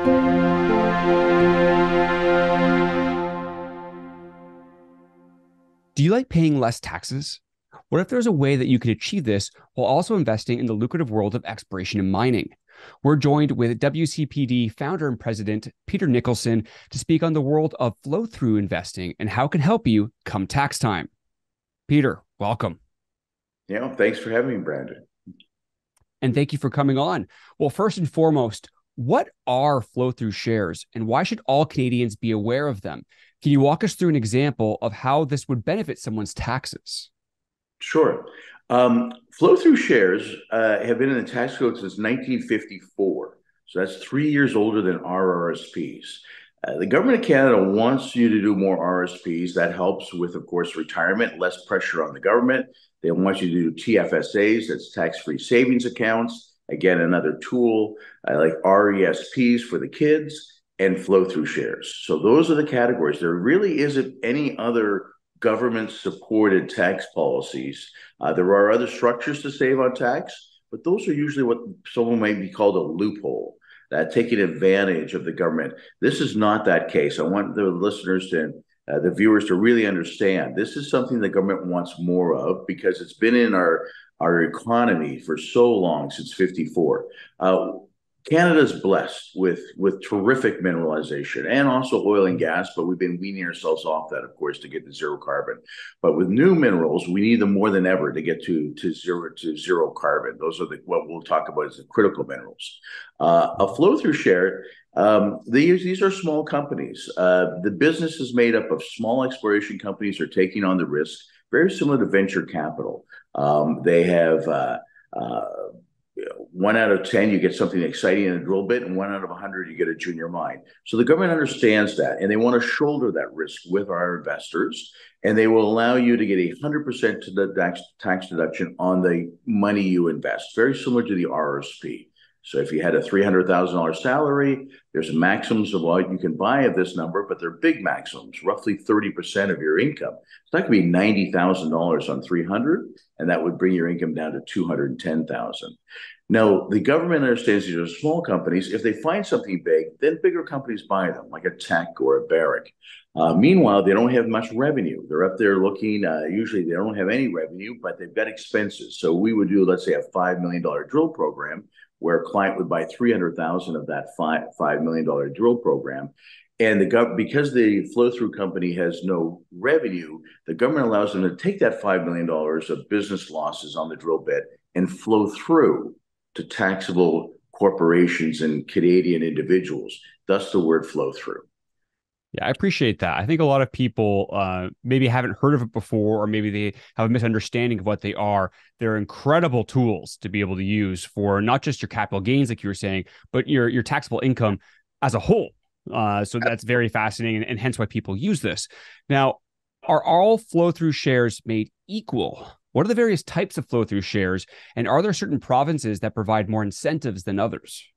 Do you like paying less taxes? What if there's a way that you could achieve this while also investing in the lucrative world of exploration and mining? We're joined with WCPD founder and president Peter Nicholson to speak on the world of flow through investing and how it can help you come tax time. Peter, welcome. Yeah, thanks for having me, Brandon. And thank you for coming on. Well, first and foremost, what are flow through shares and why should all Canadians be aware of them? Can you walk us through an example of how this would benefit someone's taxes? Sure. Um, flow through shares uh, have been in the tax code since 1954. So that's three years older than RRSPs. Uh, the government of Canada wants you to do more RSPs. That helps with, of course, retirement, less pressure on the government. They want you to do TFSAs, that's tax free savings accounts. Again, another tool uh, like RESPs for the kids and flow through shares. So those are the categories. There really isn't any other government supported tax policies. Uh, there are other structures to save on tax, but those are usually what someone might be called a loophole. That taking advantage of the government. This is not that case. I want the listeners to, uh, the viewers to really understand. This is something the government wants more of because it's been in our our economy for so long since 54. Uh, Canada's blessed with with terrific mineralization and also oil and gas, but we've been weaning ourselves off that, of course, to get to zero carbon. But with new minerals, we need them more than ever to get to to zero to zero carbon. Those are the what we'll talk about as the critical minerals. Uh, a flow through share. Um, these these are small companies. Uh, the business is made up of small exploration companies are taking on the risk, very similar to venture capital. Um, they have. Uh, uh one out of 10, you get something exciting in a drill bit, and one out of 100, you get a junior mine. So the government understands that, and they want to shoulder that risk with our investors, and they will allow you to get a 100% to the tax, tax deduction on the money you invest, very similar to the RSP. So if you had a $300,000 salary, there's maximums of what you can buy of this number, but they're big maximums, roughly 30% of your income. So that could be $90,000 on 300, and that would bring your income down to 210,000. Now, the government understands these are small companies. If they find something big, then bigger companies buy them, like a Teck or a Barrick. Uh, meanwhile, they don't have much revenue. They're up there looking, uh, usually they don't have any revenue, but they've got expenses. So we would do, let's say, a $5 million drill program where a client would buy 300,000 of that five, $5 million drill program. And the gov- because the flow through company has no revenue, the government allows them to take that $5 million of business losses on the drill bit and flow through to taxable corporations and Canadian individuals. Thus, the word flow through. Yeah, I appreciate that. I think a lot of people uh, maybe haven't heard of it before, or maybe they have a misunderstanding of what they are. They're incredible tools to be able to use for not just your capital gains, like you were saying, but your your taxable income as a whole. Uh, so that's very fascinating, and, and hence why people use this. Now, are all flow through shares made equal? What are the various types of flow through shares, and are there certain provinces that provide more incentives than others?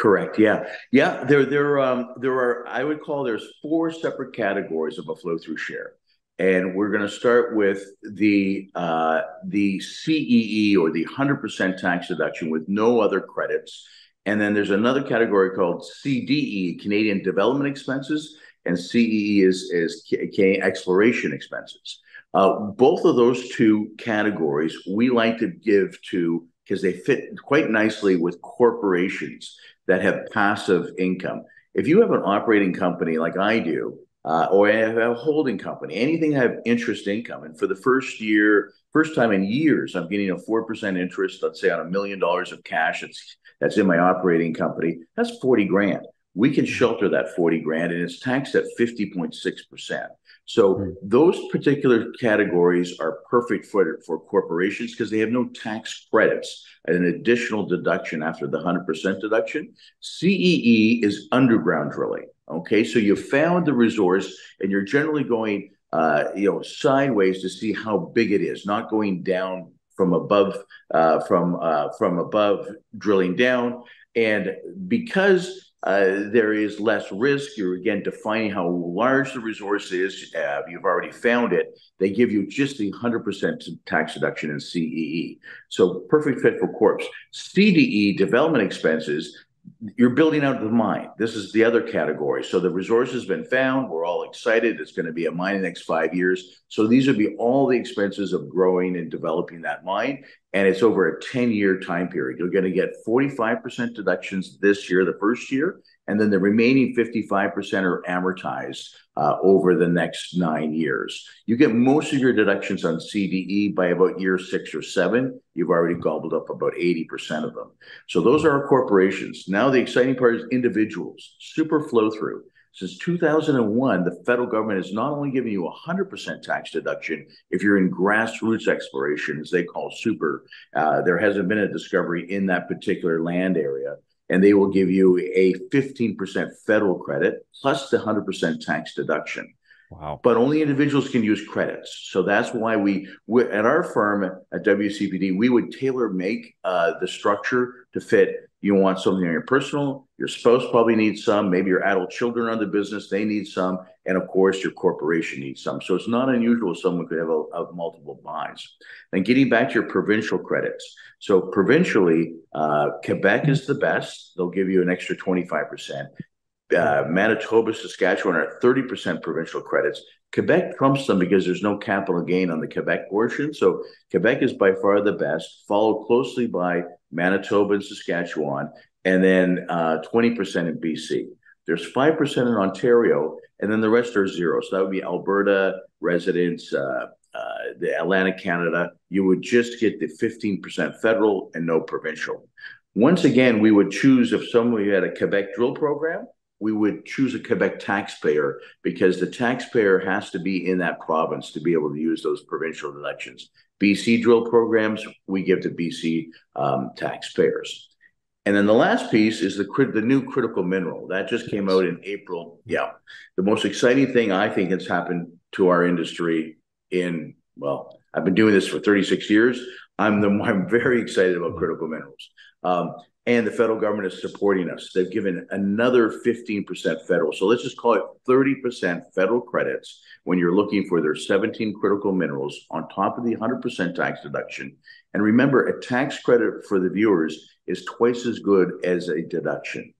Correct. Yeah. Yeah. There, there, um, there are, I would call there's four separate categories of a flow through share. And we're going to start with the uh, the CEE or the 100% tax deduction with no other credits. And then there's another category called CDE, Canadian Development Expenses, and CEE is, is Canadian Exploration Expenses. Uh, both of those two categories we like to give to because they fit quite nicely with corporations that have passive income. If you have an operating company like I do, uh, or I have a holding company, anything that have interest income, and for the first year, first time in years, I'm getting a four percent interest. Let's say on a million dollars of cash that's that's in my operating company. That's forty grand. We can shelter that forty grand, and it's taxed at fifty point six percent. So mm. those particular categories are perfect for, for corporations because they have no tax credits and an additional deduction after the 100% deduction. CEE is underground drilling. Okay, so you found the resource and you're generally going, uh, you know, sideways to see how big it is, not going down from above, uh, from uh, from above, drilling down. And because uh, there is less risk. You're again defining how large the resource is. Uh, you've already found it. They give you just the 100% tax deduction in CEE. So perfect fit for corps. CDE development expenses. You're building out the mine. This is the other category. So the resource has been found. We're all excited. It's going to be a mine in the next five years. So these would be all the expenses of growing and developing that mine. And it's over a 10 year time period. You're going to get 45% deductions this year, the first year, and then the remaining 55% are amortized uh, over the next nine years. You get most of your deductions on CDE by about year six or seven. You've already gobbled up about 80% of them. So those are our corporations. Now the exciting part is individuals, super flow through. Since 2001, the federal government has not only given you a 100% tax deduction if you're in grassroots exploration, as they call super, uh, there hasn't been a discovery in that particular land area and they will give you a 15% federal credit plus the 100% tax deduction. Wow. But only individuals can use credits. So that's why we, we at our firm at WCPD, we would tailor make uh, the structure to fit. You want something on your personal, your spouse probably needs some, maybe your adult children are the business, they need some, and of course your corporation needs some. So it's not unusual someone could have a, a multiple buys. And getting back to your provincial credits. So provincially, uh, Quebec is the best. They'll give you an extra 25% uh, Manitoba, Saskatchewan are 30% provincial credits. Quebec trumps them because there's no capital gain on the Quebec portion. So Quebec is by far the best, followed closely by Manitoba and Saskatchewan, and then uh, 20% in BC. There's 5% in Ontario, and then the rest are zero. So that would be Alberta residents, uh, uh, the Atlantic Canada. You would just get the 15% federal and no provincial. Once again, we would choose if somebody had a Quebec drill program, we would choose a Quebec taxpayer because the taxpayer has to be in that province to be able to use those provincial elections. BC drill programs, we give to BC um, taxpayers. And then the last piece is the the new critical mineral that just came out in April. Yeah, the most exciting thing I think has happened to our industry in well, I've been doing this for 36 years. I'm the I'm very excited about critical minerals. Um, and the federal government is supporting us. They've given another 15% federal. So let's just call it 30% federal credits when you're looking for their 17 critical minerals on top of the 100% tax deduction. And remember, a tax credit for the viewers is twice as good as a deduction.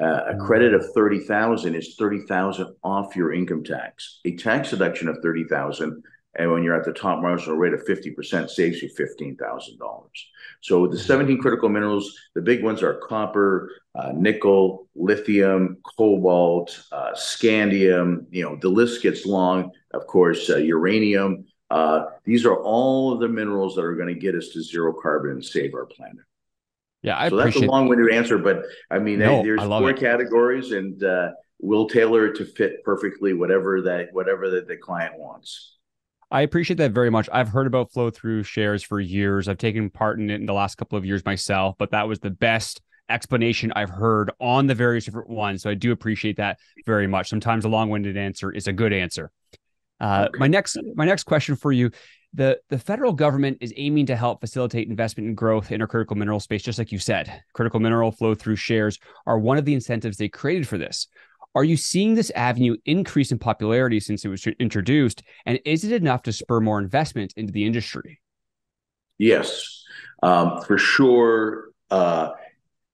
Uh, a credit of 30,000 is 30,000 off your income tax. A tax deduction of 30,000 and when you're at the top marginal rate of 50%, saves you $15,000. So the 17 critical minerals, the big ones are copper, uh, nickel, lithium, cobalt, uh, scandium. You know, the list gets long. Of course, uh, uranium. Uh, these are all of the minerals that are going to get us to zero carbon and save our planet. Yeah, I so that's a long-winded answer, but I mean, no, there's four it. categories, and uh, we'll tailor it to fit perfectly whatever that whatever that the client wants. I appreciate that very much. I've heard about flow through shares for years. I've taken part in it in the last couple of years myself, but that was the best explanation I've heard on the various different ones. So I do appreciate that very much. Sometimes a long-winded answer is a good answer. Uh. My next my next question for you: the the federal government is aiming to help facilitate investment and growth in our critical mineral space, just like you said. Critical mineral flow through shares are one of the incentives they created for this. Are you seeing this avenue increase in popularity since it was introduced? And is it enough to spur more investment into the industry? Yes, um, for sure. Uh,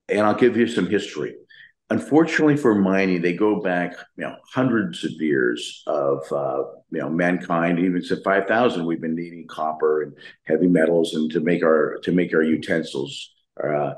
and I'll give you some history. Unfortunately for mining, they go back, you know, hundreds of years of, uh, you know, mankind. Even since five thousand, we've been needing copper and heavy metals, and to make our to make our utensils. Uh,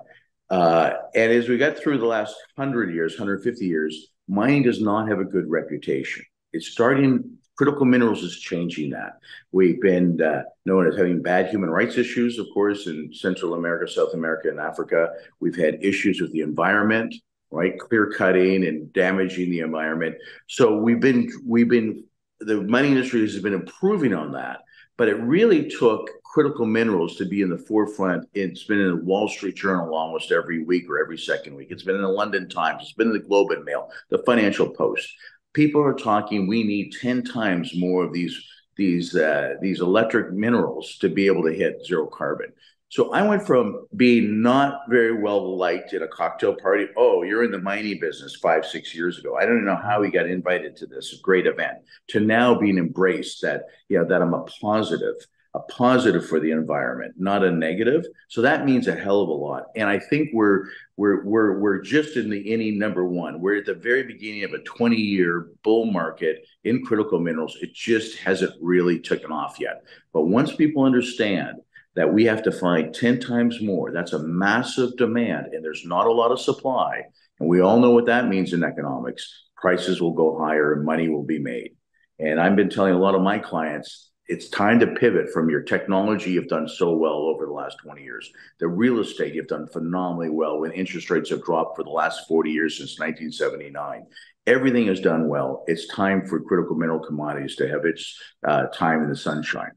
uh, and as we got through the last hundred years, hundred fifty years, mining does not have a good reputation. It's starting, critical minerals is changing that. We've been uh, known as having bad human rights issues, of course, in Central America, South America, and Africa. We've had issues with the environment, right? Clear cutting and damaging the environment. So we've been, we've been, the mining industry has been improving on that. But it really took critical minerals to be in the forefront. It's been in the Wall Street Journal almost every week or every second week. It's been in the London Times. It's been in the Globe and Mail, the Financial Post. People are talking. We need ten times more of these these uh, these electric minerals to be able to hit zero carbon. So I went from being not very well liked at a cocktail party. Oh, you're in the mining business five, six years ago. I don't know how he got invited to this great event to now being embraced that, yeah, that I'm a positive a positive for the environment, not a negative. So that means a hell of a lot. And I think we're we're we're we're just in the inning number one. We're at the very beginning of a 20-year bull market in critical minerals. It just hasn't really taken off yet. But once people understand that we have to find 10 times more, that's a massive demand, and there's not a lot of supply. And we all know what that means in economics. Prices will go higher and money will be made. And I've been telling a lot of my clients it's time to pivot from your technology you've done so well over the last 20 years. The real estate you've done phenomenally well when interest rates have dropped for the last 40 years since 1979. Everything has done well. It's time for critical mineral commodities to have its uh, time in the sunshine.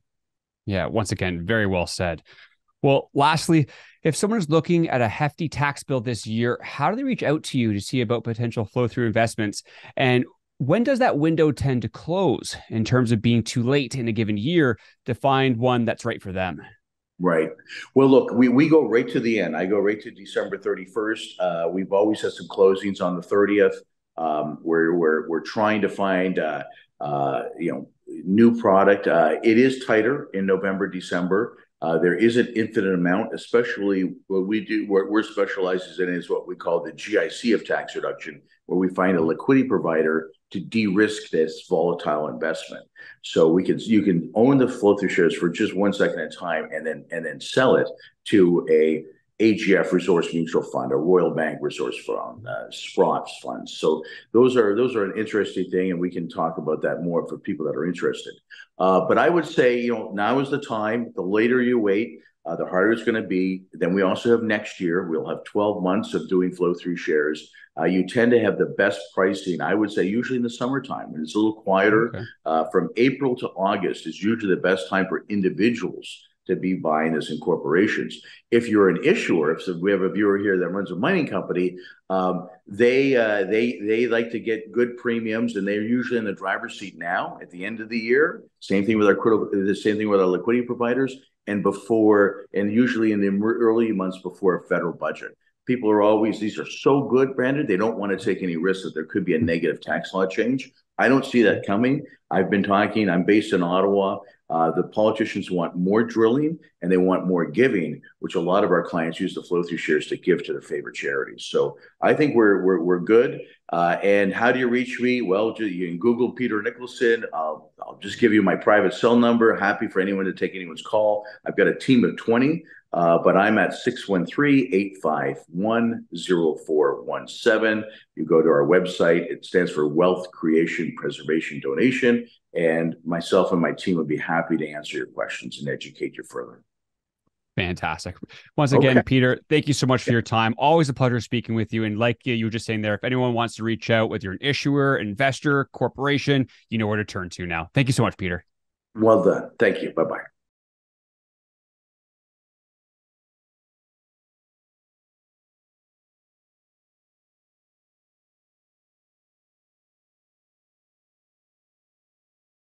Yeah, once again, very well said. Well, lastly, if someone is looking at a hefty tax bill this year, how do they reach out to you to see about potential flow through investments? And when does that window tend to close in terms of being too late in a given year to find one that's right for them? Right. Well, look, we, we go right to the end. I go right to December 31st. Uh, we've always had some closings on the 30th. Um, we're, we're, we're trying to find, uh, uh, you know, new product. Uh, it is tighter in November, December. Uh, there is an infinite amount, especially what we do, what we're specializes in is what we call the GIC of tax reduction, where we find a liquidity provider to de-risk this volatile investment. So we can you can own the flow through shares for just one second at a time, and then and then sell it to a AGF Resource Mutual Fund, a Royal Bank Resource Fund, uh, Sprott's funds. So those are those are an interesting thing, and we can talk about that more for people that are interested. Uh, but I would say, you know, now is the time. The later you wait, uh, the harder it's going to be. Then we also have next year. We'll have 12 months of doing flow through shares. Uh, you tend to have the best pricing, I would say, usually in the summertime when it's a little quieter. Okay. Uh, from April to August is usually the best time for individuals to be buying this in corporations. If you're an issuer, if we have a viewer here that runs a mining company, um, they uh, they they like to get good premiums, and they're usually in the driver's seat now at the end of the year. Same thing with our critical, the same thing with our liquidity providers, and before, and usually in the early months before a federal budget. People are always these are so good, Brandon. They don't want to take any risks that there could be a negative tax law change. I don't see that coming. I've been talking. I'm based in Ottawa. Uh, the politicians want more drilling and they want more giving, which a lot of our clients use the flow through shares to give to their favorite charities. So I think we're we're, we're good. Uh, and how do you reach me? Well, you can Google Peter Nicholson. I'll, I'll just give you my private cell number. Happy for anyone to take anyone's call. I've got a team of 20, uh, but I'm at 613 851 0417. You go to our website, it stands for Wealth Creation Preservation Donation. And myself and my team would be happy to answer your questions and educate you further. Fantastic. Once again, okay. Peter, thank you so much for your time. Always a pleasure speaking with you. And like you were just saying there, if anyone wants to reach out, whether you're an issuer, investor, corporation, you know where to turn to now. Thank you so much, Peter. Well done. Thank you. Bye bye.